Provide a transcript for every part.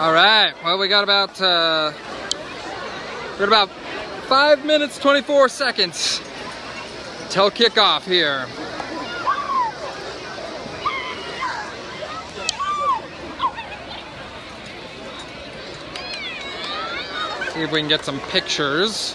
All right. Well, we got about uh, we got about five minutes, 24 seconds till kickoff here. See if we can get some pictures.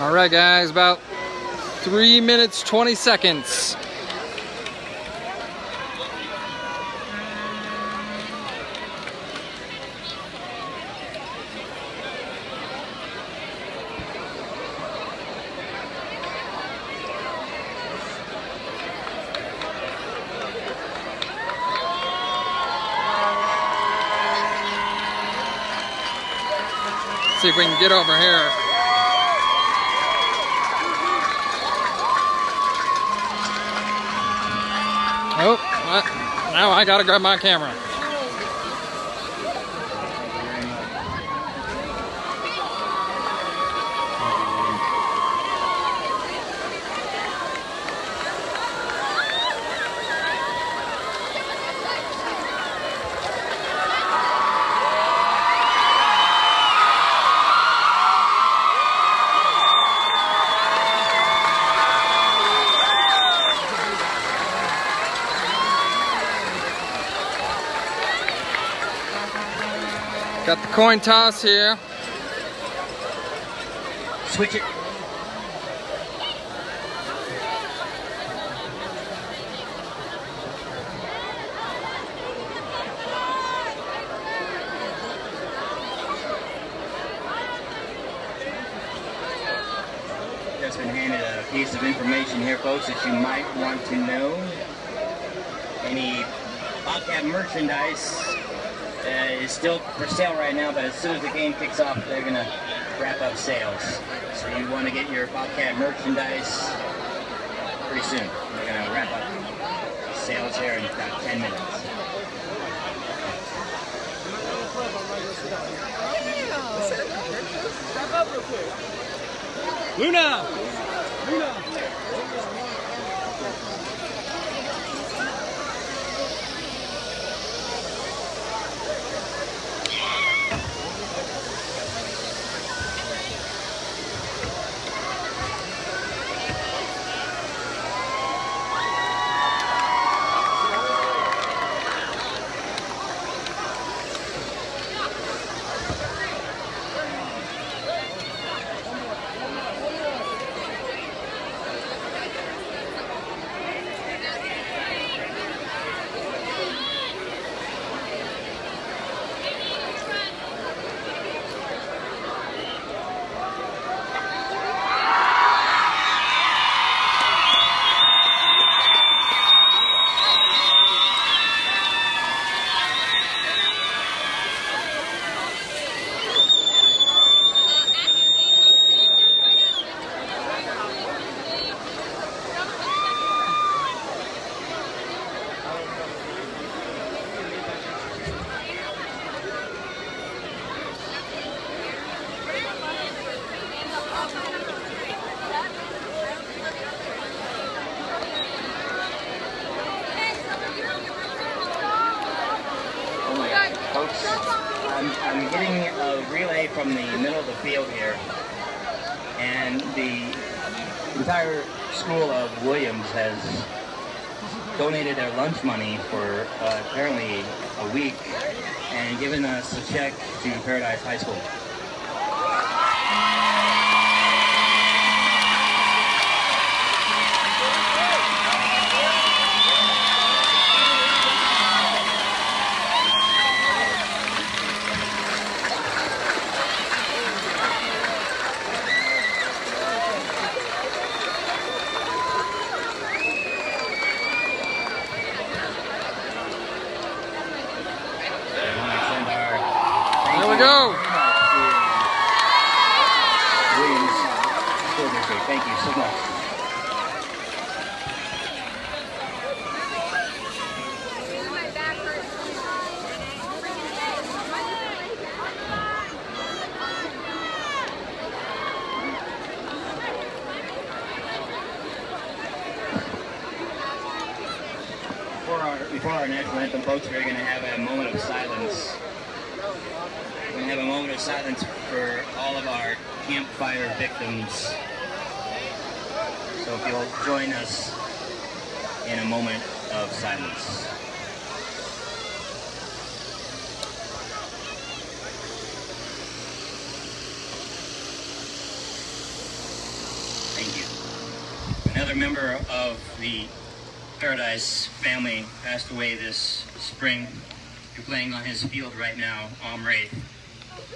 All right, guys, about three minutes, 20 seconds. See if we can get over here. What? now I gotta grab my camera. Got the coin toss here. Switch it. Just been handed a piece of information here, folks, that you might want to know. Any Bobcat merchandise uh, is still for sale right now, but as soon as the game kicks off, they're gonna wrap up sales. So you want to get your Bobcat merchandise pretty soon. They're gonna wrap up sales here in about 10 minutes. Luna! Folks, field here, and the entire school of Williams has donated their lunch money for uh, apparently a week and given us a check to Paradise High School. Go. Williams Thank you so much. Before our, national anthem, folks, we're going to have a moment of silence. Going to have a moment of silence for all of our Camp Fire victims. So if you'll join us in a moment of silence. Thank you. Another member of the Paradise family passed away this spring. You're playing on his field right now, Om Wraith.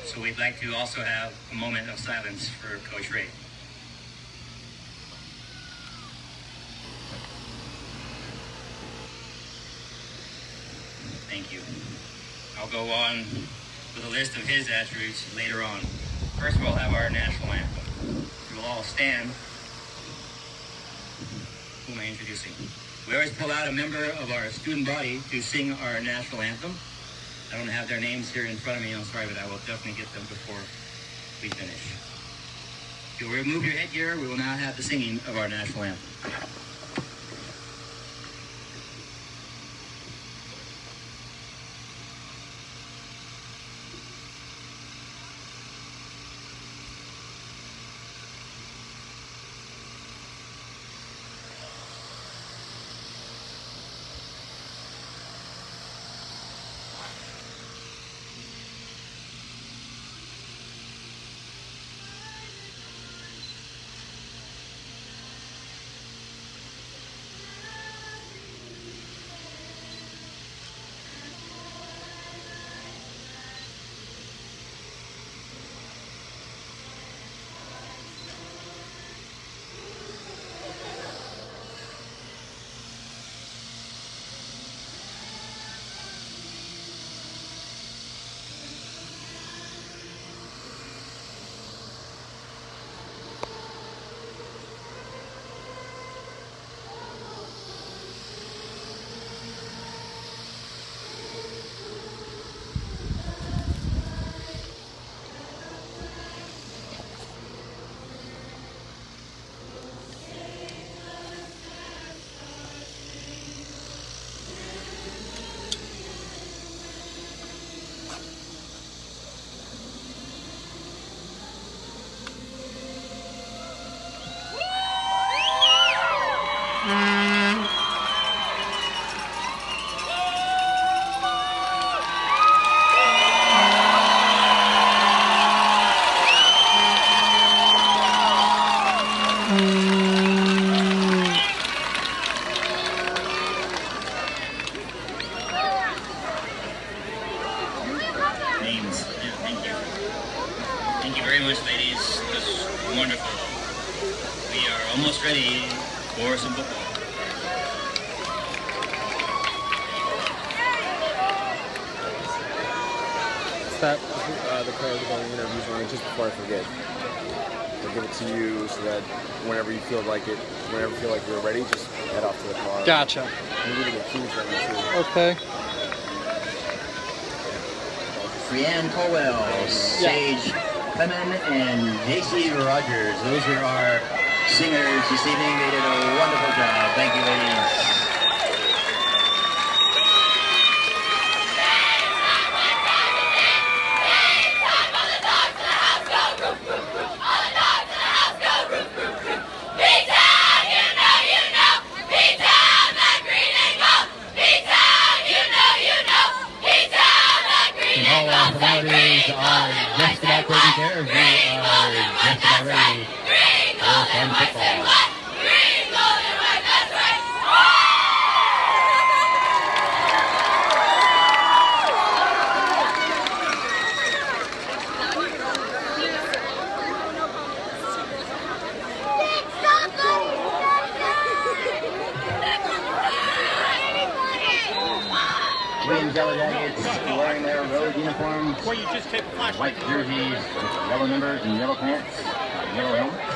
So we'd like to also have a moment of silence for Coach Ray. Thank you. I'll go on with a list of his attributes later on. First, we'll have our national anthem. We'll all stand. Who am I introducing? We always pull out a member of our student body to sing our national anthem. I don't have their names here in front of me, I'm sorry, but I will definitely get them before we finish. If you'll remove your headgear, we will now have the singing of our national anthem. Names. Stop uh, the card about the interviews running just before I forget. I'll give it to you so that whenever you feel like it, whenever you feel like you're ready, just head off to the car. Gotcha. I'm giving the keys ready too. Okay. Brianne Colwell, Sage Clement, and JC Rogers. Those are our singers this evening. They did a wonderful job. Thank you, ladies. taken care of. We are just about ready for fun football. Williams Yellow Jackets wearing their road uniforms, Or you just take a flash. White jerseys, yellow numbers and yellow pants, yellow helmets.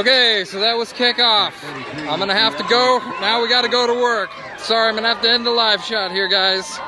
Okay, so that was kickoff. I'm gonna have to go. Now we gotta go to work. Sorry, I'm gonna have to end the live shot here, guys.